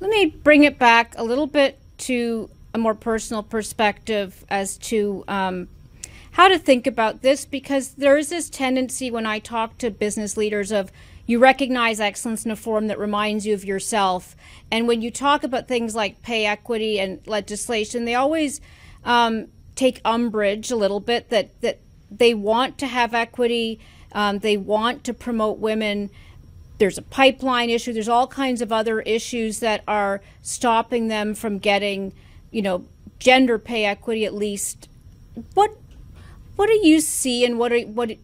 Let me bring it back a little bit to a more personal perspective as to um, how to think about this because there is this tendency when I talk to business leaders of you recognize excellence in a form that reminds you of yourself. And when you talk about things like pay equity and legislation, they always um, take umbrage a little bit that, that they want to have equity, um, they want to promote women. There's a pipeline issue. There's all kinds of other issues that are stopping them from getting, you know, gender pay equity at least. What what do you see, and what are, what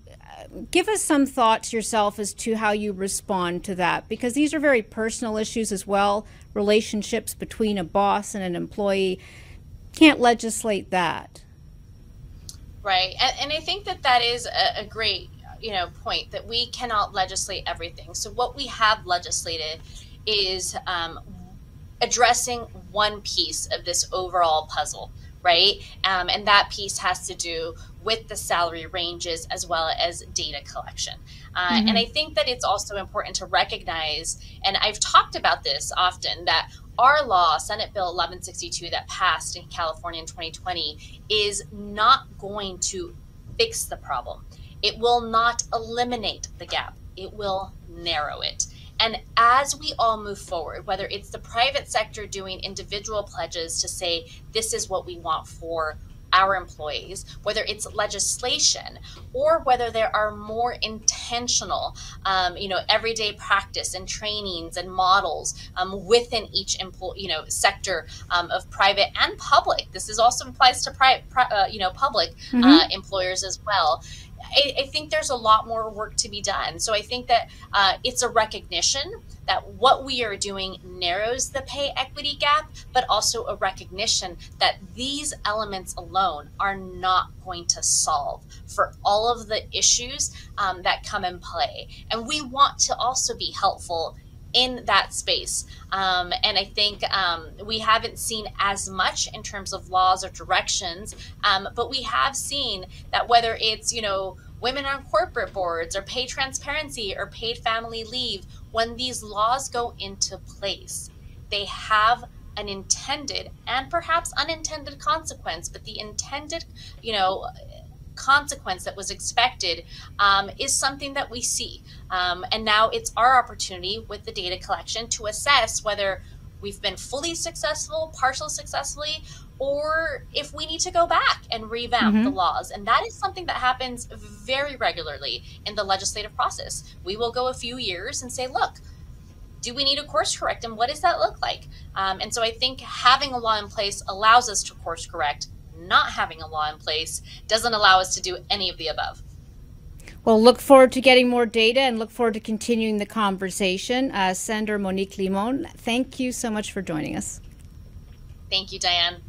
give us some thoughts yourself as to how you respond to that because these are very personal issues as well relationships between a boss and an employee can't legislate that right and, and i think that that is a, a great you know point that we cannot legislate everything so what we have legislated is um, addressing one piece of this overall puzzle right um, and that piece has to do with the salary ranges as well as data collection. Uh, mm-hmm. And I think that it's also important to recognize, and I've talked about this often, that our law, Senate Bill 1162, that passed in California in 2020, is not going to fix the problem. It will not eliminate the gap, it will narrow it. And as we all move forward, whether it's the private sector doing individual pledges to say, this is what we want for our employees, whether it's legislation or whether there are more intentional, um, you know, everyday practice and trainings and models um, within each employee, you know, sector um, of private and public. This is also applies to private, uh, you know, public mm-hmm. uh, employers as well. I, I, think there's a lot more work to be done. So I think that uh, it's a recognition that what we are doing narrows the pay equity gap, but also a recognition that these elements alone are not going to solve for all of the issues um, that come in play. And we want to also be helpful in that space. Um, and I think um, we haven't seen as much in terms of laws or directions, um, but we have seen that whether it's, you know, women on corporate boards or pay transparency or paid family leave, when these laws go into place, they have an intended and perhaps unintended consequence, but the intended, you know, consequence that was expected um, is something that we see. Um, and now it's our opportunity with the data collection to assess whether we've been fully successful, partial successfully, or if we need to go back and revamp mm-hmm. the laws. And that is something that happens very regularly in the legislative process. We will go a few years and say, look, do we need a course correct and what does that look like? Um, and so I think having a law in place allows us to course correct not having a law in place doesn't allow us to do any of the above. Well, look forward to getting more data and look forward to continuing the conversation. Uh, Senator Monique Limón, thank you so much for joining us. Thank you, Diane.